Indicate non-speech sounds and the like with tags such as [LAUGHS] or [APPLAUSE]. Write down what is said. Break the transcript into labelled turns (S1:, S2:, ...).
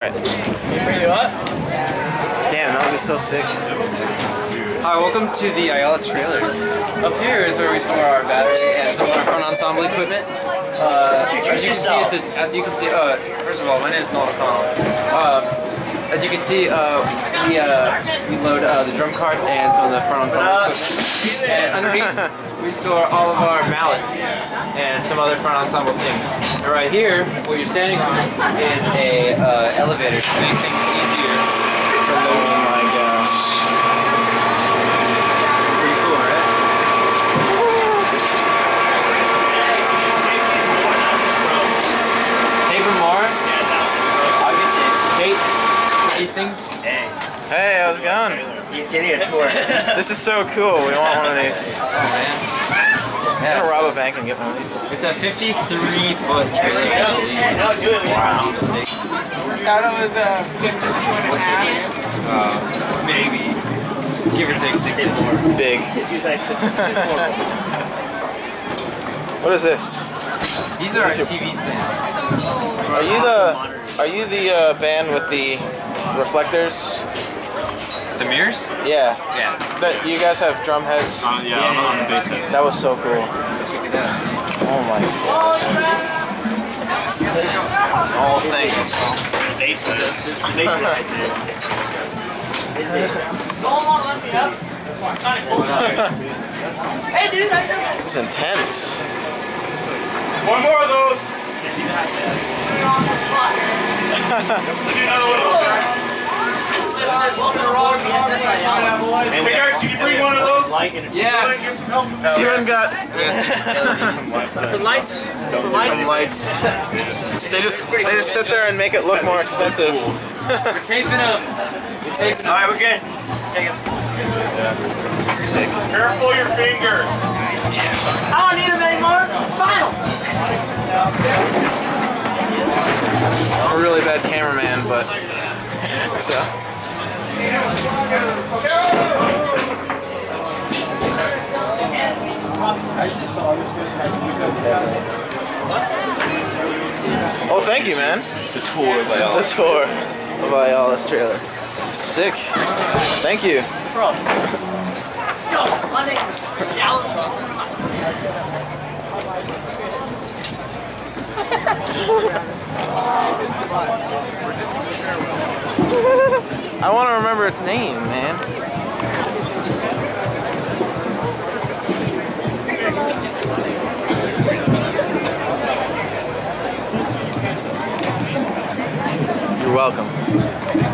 S1: Damn, that would be so sick.
S2: Hi, welcome to the Ayala trailer. Up here is where we store our battery and some of our front ensemble equipment. Uh, as you can see, a, as you can see, uh, first of all, my name is Noel O'Connell. Uh, as you can see, uh, we, uh, we load uh, the drum carts and some of the front ensemble equipment. And underneath, we store all of our mallets and some other front ensemble things. And right here, what you're standing on, is a uh, elevator to make things easier to load.
S1: Oh my gosh.
S2: Pretty cool, right? Tape and more? I'll get you. Tape these things?
S1: Hey, how's it going?
S3: He's getting a tour. [LAUGHS]
S1: This is so cool. We want one of these.
S2: Oh man.
S1: I'm gonna rob a bank and get one of these.
S2: It's a 53 foot trailer, I.
S3: No, do it.
S2: Wow. Mistake.
S4: thought it was a 52 and a half.
S2: Uh, maybe. Give or take six inches.
S1: Big. What is this?
S2: These are our
S1: This
S2: TV stands.
S1: Are you the Are you the uh, band with the reflectors?
S2: The mirrors?
S1: Yeah.
S2: Yeah.
S1: That you guys have drum heads.
S5: Uh, yeah, I'm on the bass head.
S1: That was so cool.
S2: Check it out.
S1: Oh my. Oh, thanks.
S3: bass this. Bass right there. Is it?
S4: Hey, dude, I know.
S1: It's intense.
S5: One more of those.
S3: And
S5: Hey guys, can you bring one of those?
S2: Yeah.
S5: Get some help.
S1: Steven got
S4: Some lights. Some
S1: some
S4: lights.
S1: lights. They just they just sit there and make it look more expensive.
S2: We're taping them. We're taping
S3: All right, we're good.
S1: This is sick.
S5: Careful your fingers.
S4: I don't need them anymore. Final.
S1: I'm a really bad cameraman, but so. Oh, thank you, man.
S5: The tour of Ayala.
S1: The tour of Ayala's trailer. Sick. Thank you. I want to remember its name, man. You're welcome.